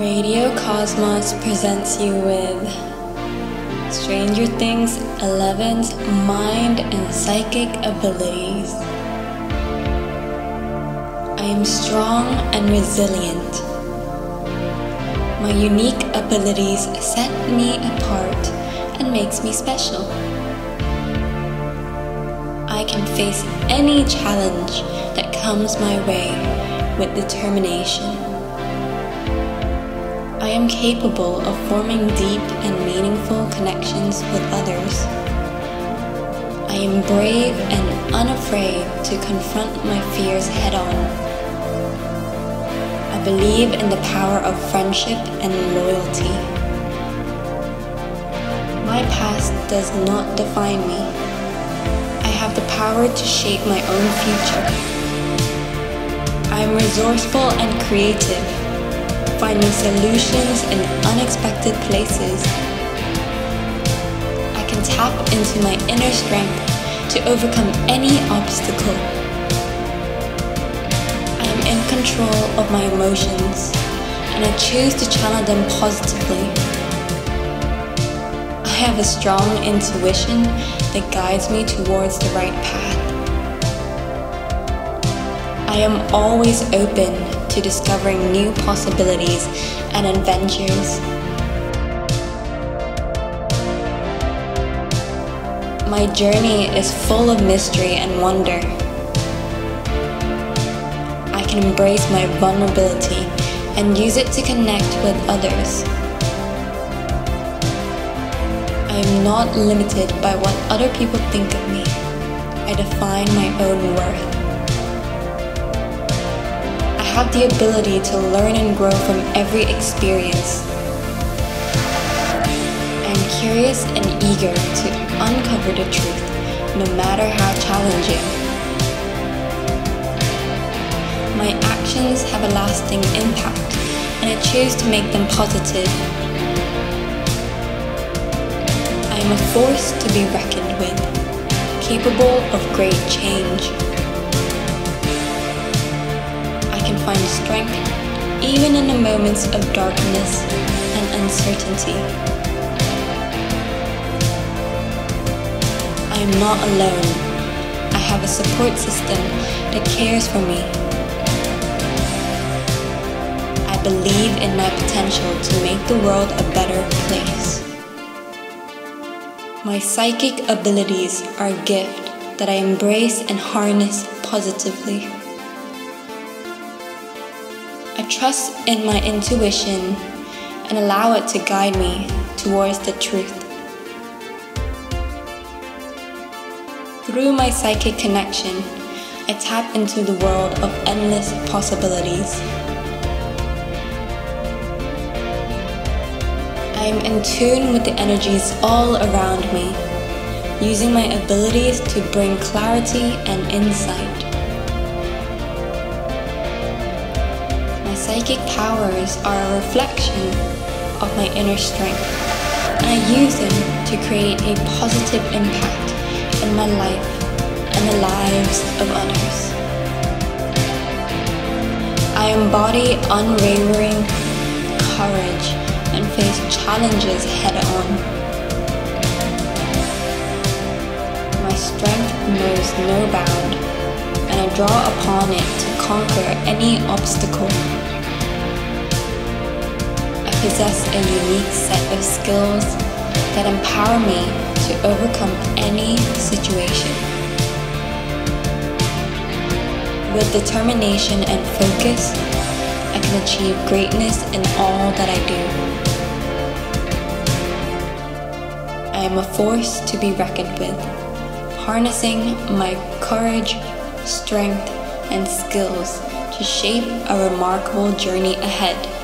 Radio Cosmos presents you with Stranger Things Eleven's mind and psychic abilities. I am strong and resilient. My unique abilities set me apart and makes me special. I can face any challenge that comes my way with determination. I am capable of forming deep and meaningful connections with others. I am brave and unafraid to confront my fears head on. I believe in the power of friendship and loyalty. My past does not define me. I have the power to shape my own future. I am resourceful and creative finding solutions in unexpected places. I can tap into my inner strength to overcome any obstacle. I am in control of my emotions and I choose to channel them positively. I have a strong intuition that guides me towards the right path. I am always open to discovering new possibilities and adventures. My journey is full of mystery and wonder. I can embrace my vulnerability and use it to connect with others. I am not limited by what other people think of me. I define my own worth have the ability to learn and grow from every experience. I am curious and eager to uncover the truth, no matter how challenging. My actions have a lasting impact, and I choose to make them positive. I am a force to be reckoned with, capable of great change. Strength even in the moments of darkness and uncertainty. I am not alone. I have a support system that cares for me. I believe in my potential to make the world a better place. My psychic abilities are a gift that I embrace and harness positively. I trust in my intuition and allow it to guide me towards the truth. Through my psychic connection, I tap into the world of endless possibilities. I am in tune with the energies all around me, using my abilities to bring clarity and insight. Psychic powers are a reflection of my inner strength, and I use them to create a positive impact in my life and the lives of others. I embody unwavering courage and face challenges head on. My strength knows no bound, and I draw upon it to conquer any obstacle possess a unique set of skills that empower me to overcome any situation. With determination and focus, I can achieve greatness in all that I do. I am a force to be reckoned with, harnessing my courage, strength, and skills to shape a remarkable journey ahead.